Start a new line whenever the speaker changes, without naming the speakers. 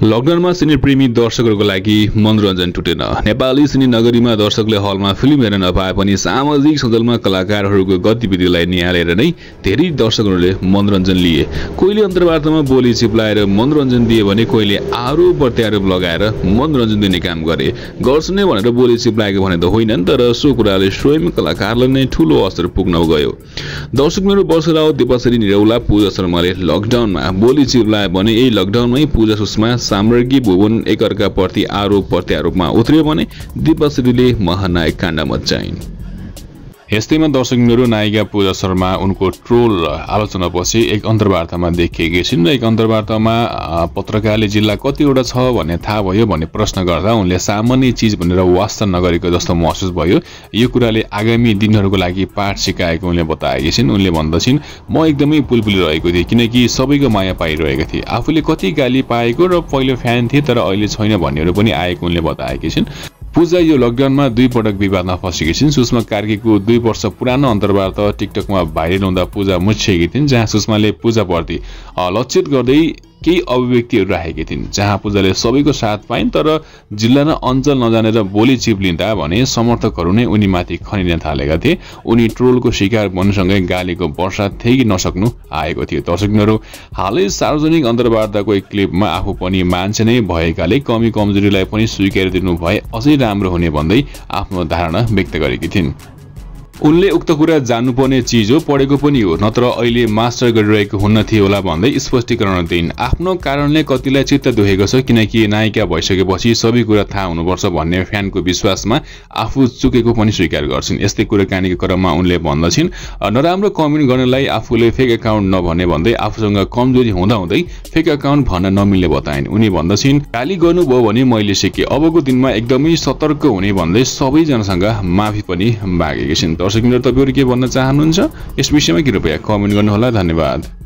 लकडाउनमा सिने प्रेमी दर्शकहरूको लागि मनोरञ्जन टुटेन। नेपाली सिने नगरीमा दर्शकले हलमा फिल्म हेर्न नपाए पनि सामाजिक सञ्जालमा कलाकारहरूको गतिविधिलाई निहालेर नै धेरै दर्शकहरूले मनोरञ्जन लिए। कोहीले अन्तर्वार्तामा बोली चिप्लाएर मनोरञ्जन दिए भने कोहीले आरोप प्रत्यारोप लगाएर मनोरञ्जन दिने काम गरे। गर्छु नै भनेर बोली चिप्लाएको भने त होइनन् तर सो कुराले स्वयं कलाकारलाई नै ठुलो असर पुग्न गयो। दर्शक मेरो वर्ष राव दिपाश्री निरौला पूजा शर्माले लकडाउनमा बोली चिप्लाए भने यही लकडाउनमै पूजा सुषमा सामर्गी भुवन एकअर्काप्रति आरोप प्रत्यारोपमा उत्रियो भने दिपाश्रीले महानायक काण्ड मचाइन् यस्तैमा दर्शकहरू नायिका पूजा शर्मा उनको ट्रोल आलोचनापछि एक अन्तर्वार्तामा देखिएकी छिन् र एक अन्तर्वार्तामा पत्रकारले जिल्ला कतिवटा छ भन्ने थाहा भयो भन्ने प्रश्न गर्दा उनले सामान्य चिज भनेर वास्ता नगरेको जस्तो महसुस भयो। यो कुराले आगामी दिनहरूको लागि पाठ सिकाएको उनले बताएकी छिन्। उनले भन्दछिन् म एकदमै पुलपुली रहेको थिएँ किनकि सबैको माया पाइरहेको थिएँ। आफूले कति गाली पाएको र पहिलो फ्यान थिएँ तर अहिले छैन भन्नेहरू पनि आएको उनले बताएकी छिन्। पूजा यो लकडाउनमा दुई पटक विवादमा फँसेकी छिन्। सुषमा कार्कीको दुई वर्ष पुरानो अन्तर्वार्ता टिकटकमा भाइरल हुँदा पूजा मुछिएकी थिइन् जहाँ सुषमाले पूजाप्रति लक्षित गर्दै केही अभिव्यक्तिहरू राखेकी थिइन्। जहाँ पूजाले सबैको साथ पाइन् तर जिल्ला र अञ्चल नजानेर बोली चिप्लिँदा भने समर्थकहरू नै उनीमाथि खनिन थालेका थिए। उनी ट्रोलको शिकार बन्नुसँगै गालीको वर्षा थिए नसक्नु आएको थियो। दर्शकहरू हालै सार्वजनिक अन्तर्वार्ताको एक क्लिपमा आफू पनि मान्छे नै भएकाले कमी कमजोरीलाई पनि स्वीकारिदिनु भए अझै राम्रो हुने भन्दै आफ्नो धारणा व्यक्त गरेकी थिइन्। उनले उक्त कुरा जान्नुपर्ने चिज हो पढेको पनि हो नत्र अहिले मास्टर गरिरहेको हुन्न थियो होला भन्दै स्पष्टीकरण दिइन्। आफ्नो कारणले कतिलाई चित्त दुखेको छ किनकि नायिका भइसकेपछि सबै कुरा थाहा हुनुपर्छ भन्ने फ्यानको विश्वासमा आफू चुकेको पनि स्वीकार गर्छिन्। यस्तै कुराकानीको क्रममा उनले भन्दछिन् नराम्रो कमेन्ट गर्नलाई आफूले फेक एकाउन्ट नभन्ने भन्दै आफूसँग कमजोरी हुँदाहुँदै फेक एकाउन्ट भन्न नमिल्ने बताइन्। उनी भन्दछिन् गाली गर्नुभयो भने मैले सिकेँ। अबको दिनमा एकदमै सतर्क हुने भन्दै सबैजनासँग माफी पनि मागेकी छिन्। दर्शक मित्र तपाईँहरू के भन्न चाहनुहुन्छ? यस विषयमा कृपया कमेन्ट गर्नुहोला धन्यवाद।